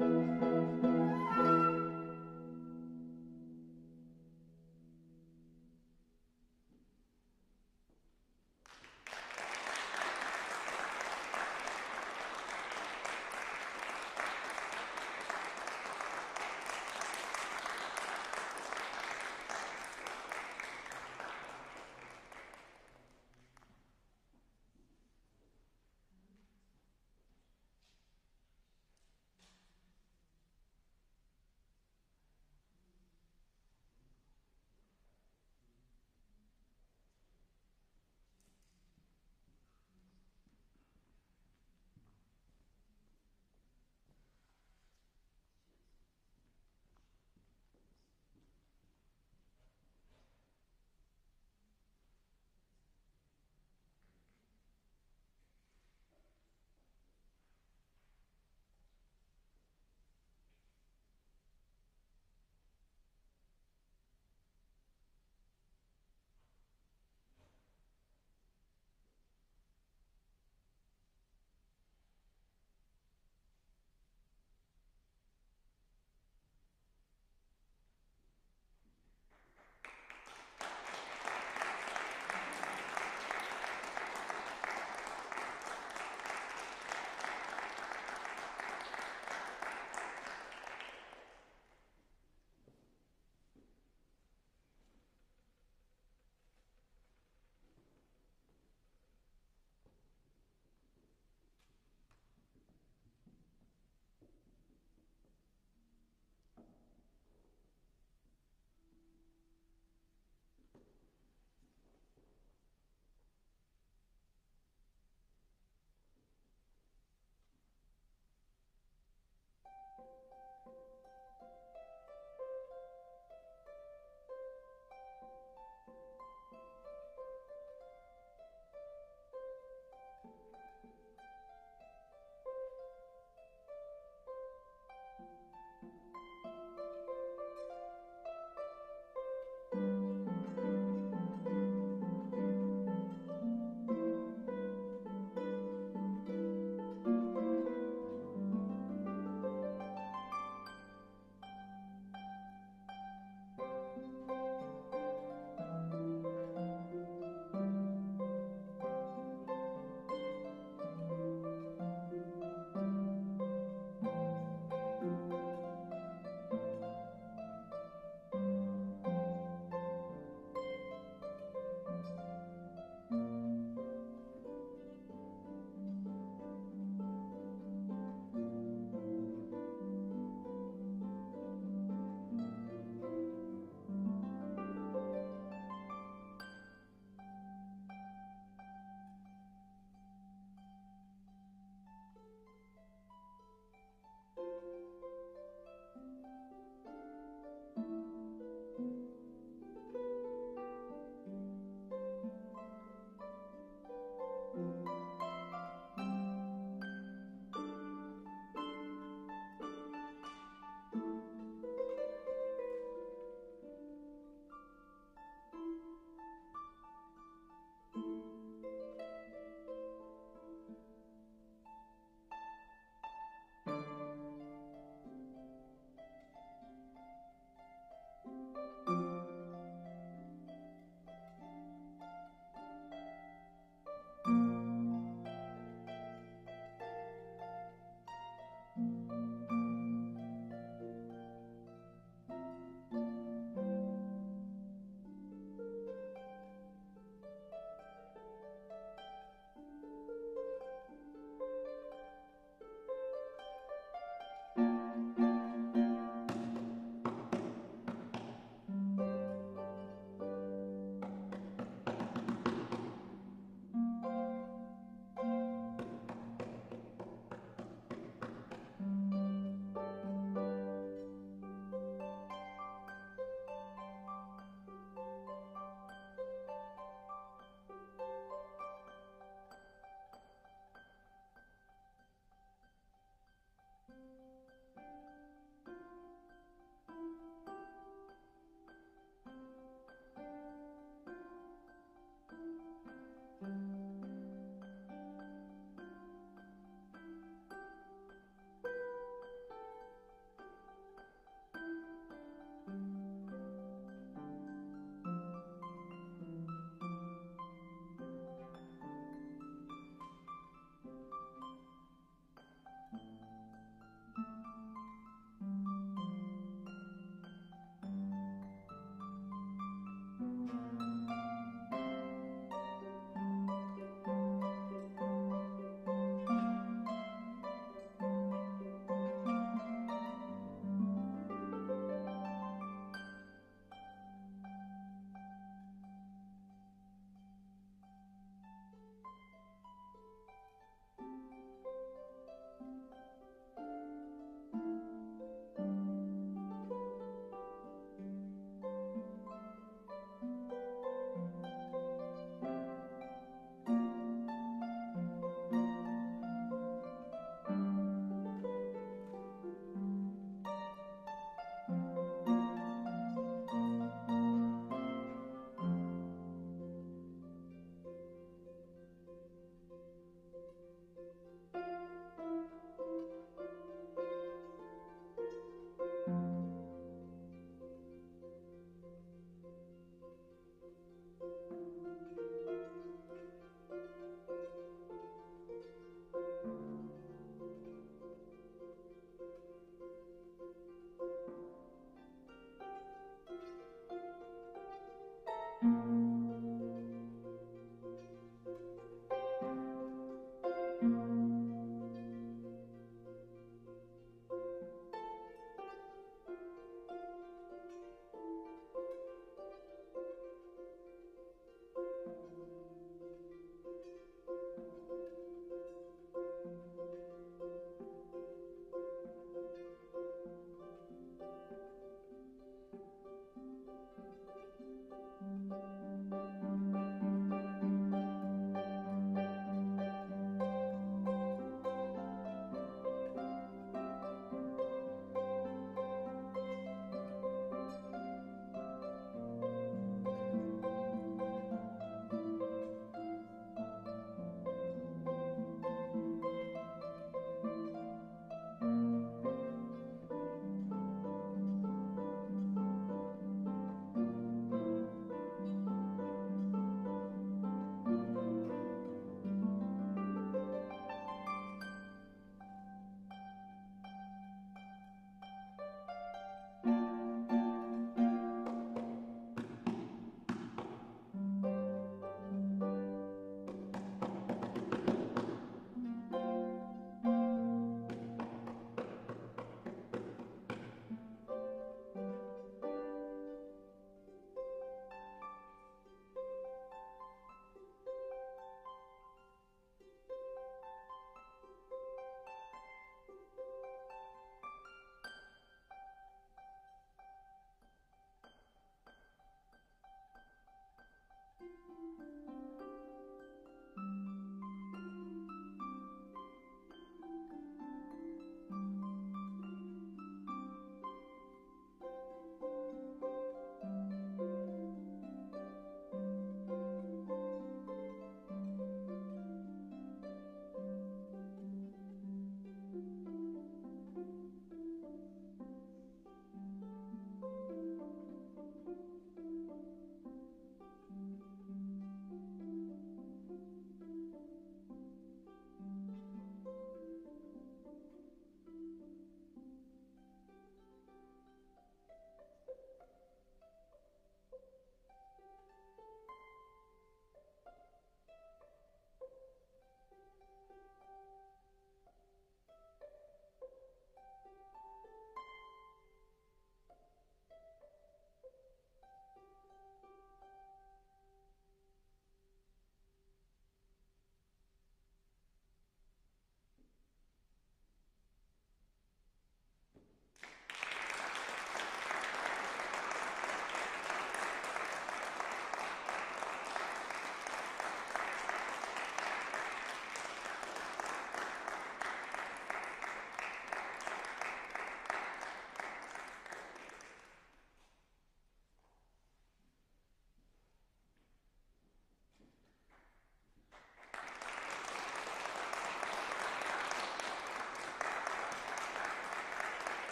うん。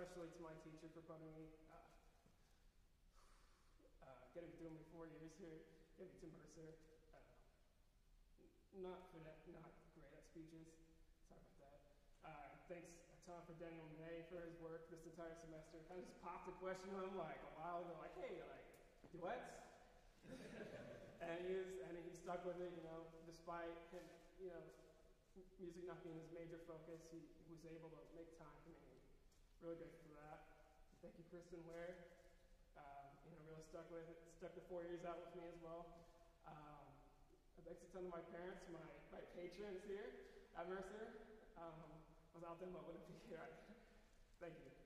Especially to my teacher for putting me, uh, uh, getting through my four years here, getting to Mercer. Uh, not good at, not great at speeches. Sorry about that. Uh, thanks a ton for Daniel Mai for his work this entire semester. Kind of just popped a question on him like a while ago, like, hey, like duets. and he was, and he stuck with it, you know, despite him, you know, music not being his major focus, he, was able to make time. Really grateful for that. Thank you, Kristin Ware. Um, you know, really stuck with it, stuck the four years out with me as well. Um, thanks a ton to my parents, my, my patrons here at Mercer. Um, I was out there, but wouldn't be here. Thank you.